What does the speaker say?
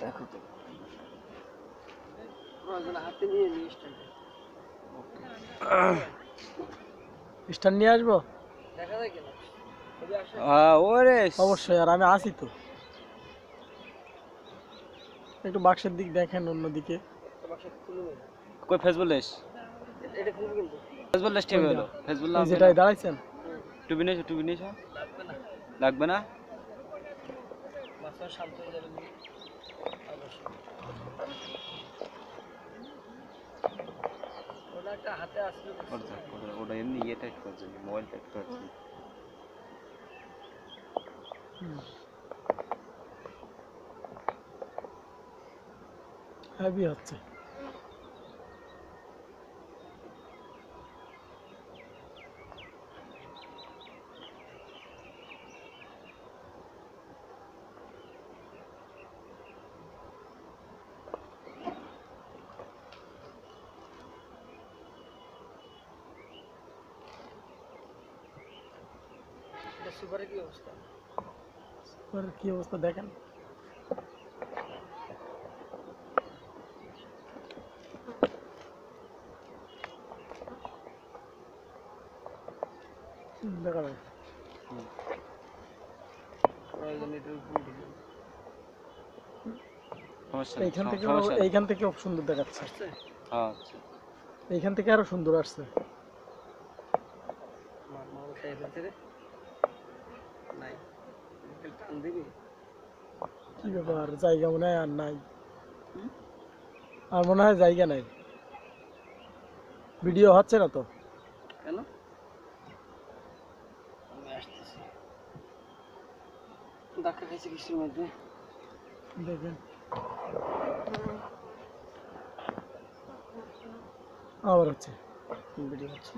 দেখো তো। হাতে নিয়ে নিয়ে স্ট্যান্ড নিয়ে আসব? দেখা যায় কিনা ছবি আসে আহ, ওরে। অবশ্যই আর আমি আসি তো। একটু বাক্সের দিক দেখেন অন্যদিকে। কই ফেসবুক লেস? এটা খুলবে কিন্তু ফেসবুক লেস টিভি হলো ফেসবুক লাগবে যেটাই দাঁড়াইছেন? টুবি নিয়েছো টুবি নিয়েছো? লাগবে না লাগবে না? মাথা শান্ত হয়ে যাবেন অবশ্যই। ওটা একটা হাতে আসলে ওটা এমনি ইয়ে টাইট করছে মোবাইল টাইট করছে। হ্যাভি হচ্ছে সুপারের কি অবস্থা? আর কি অবস্থা দেখেন। দেখা যায় এইখান থেকে সুন্দর দেখাচ্ছে। হ্যাঁ, আচ্ছা। এইখান থেকে আরও সুন্দর আসছে। কি ব্যাপার? জায়গা মনে হয় আর নাই। আর মনে হয় জায়গা নাই। ভিডিও হচ্ছে না তো? কেন? আমি আসতেছি। ধাক্কা খাইছে কিছুর মধ্যে? দেখেন। আবার হচ্ছে। ভিডিও হচ্ছে।